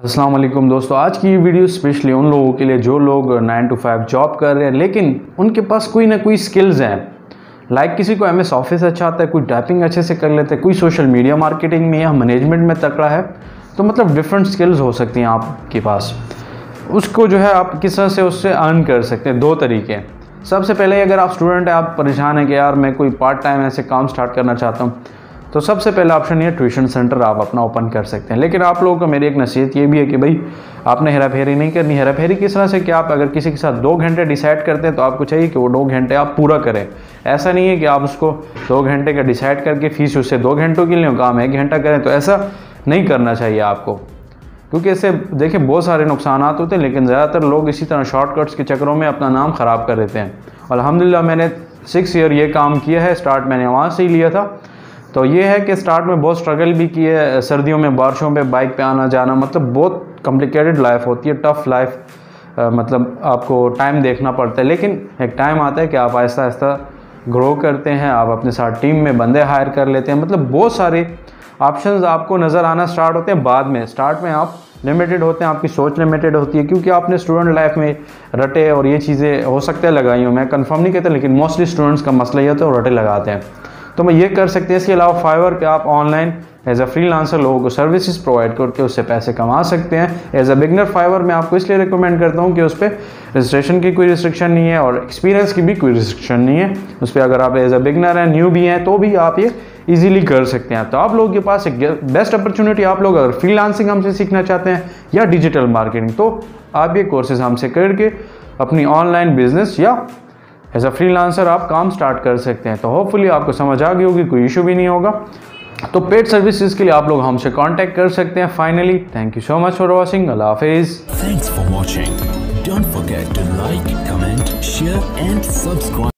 वालेकुम दोस्तों, आज की वीडियो स्पेशली उन लोगों के लिए जो लोग नाइन टू फाइव जॉब कर रहे हैं, लेकिन उनके पास कोई ना कोई स्किल्स हैं। लाइक like किसी को एम एस ऑफ़िस अच्छा आता है, कोई टाइपिंग अच्छे से कर लेते हैं, कोई सोशल मीडिया मार्केटिंग में या मैनेजमेंट में तकड़ा है तो मतलब डिफरेंट स्किल्स हो सकती हैं आपके पास। उसको जो है आप किस तरह से उससे अर्न कर सकते हैं? दो तरीके। सबसे पहले अगर आप स्टूडेंट हैं, आप परेशान हैं कि यार मैं कोई पार्ट टाइम ऐसे काम स्टार्ट करना चाहता हूँ तो सबसे पहला ऑप्शन ये ट्यूशन सेंटर आप अपना ओपन कर सकते हैं। लेकिन आप लोगों को मेरी एक नसीहत ये भी है कि भाई, आपने हेरा फेरी नहीं करनी। हेरा फेरी किस तरह से कि आप अगर किसी के साथ दो घंटे डिसाइड करते हैं तो आपको चाहिए कि वो दो घंटे आप पूरा करें। ऐसा नहीं है कि आप उसको दो घंटे का डिसाइड करके फ़ीस उससे दो घंटों के लिए काम एक घंटा करें। तो ऐसा नहीं करना चाहिए आपको। क्योंकि इससे, देखिए, बहुत सारे नुकसान होते हैं, लेकिन ज़्यादातर लोग इसी तरह शॉर्टकट्स के चक्करों में अपना नाम ख़राब कर देते हैं। अलहमदिल्ला मैंने सिक्स ईयर ये काम किया है स्टार्ट मैंने वहाँ से ही लिया था। तो ये है कि स्टार्ट में बहुत स्ट्रगल भी किए सर्दियों में, बारिशों पे बाइक पे आना, जाना मतलब बहुत कॉम्प्लिकेटेड लाइफ होती है टफ़ लाइफ मतलब आपको टाइम देखना पड़ता है। लेकिन एक टाइम आता है कि आप आहिस्ता आहिस्ता ग्रो करते हैं, आप अपने साथ टीम में बंदे हायर कर लेते हैं। मतलब बहुत सारे ऑप्शंस आपको नज़र आना स्टार्ट होते हैं बाद में। स्टार्ट में आप लिमिटेड होते हैं, आपकी सोच लिमिटेड होती है, क्योंकि आपने स्टूडेंट लाइफ में रटे और ये चीज़ें हो सकते हैं, लगाई हूँ। मैं कंफर्म नहीं कहता, लेकिन मोस्टली स्टूडेंट्स का मसला ये होता है रटे लगाते हैं। तो मैं ये कर सकते हैं, इसके अलावा फाइवर पे आप online as a freelancer लोगों को सर्विसेज़ प्रोवाइड करके उससे पैसे कमा सकते हैं। एज अ बिगनर फाइवर मैं आपको इसलिए रिकमेंड करता हूँ कि उस पर रजिस्ट्रेशन की कोई रिस्ट्रिक्शन नहीं है और एक्सपीरियंस की भी कोई रिस्ट्रिक्शन नहीं है। उस पर अगर आप एज अ बिगनर हैं न्यू भी हैं तो भी आप ये इजीली कर सकते हैं। तो आप लोगों के पास एक बेस्ट अपॉर्चुनिटी आप लोग अगर फ्री लांसिंग हमसे सीखना चाहते हैं या डिजिटल मार्केटिंग तो आप ये कोर्सेज हमसे करके अपनी ऑनलाइन बिज़नेस या एज अ फ्रीलांसर आप काम स्टार्ट कर सकते हैं। तो होपफुली आपको समझ आ गई होगी, कोई इशू भी नहीं होगा। तो पेड सर्विसेज़ के लिए आप लोग हमसे कांटेक्ट कर सकते हैं। Finally thank you so much for watching Allah Hafiz thanks for watching don't forget to like comment share and subscribe.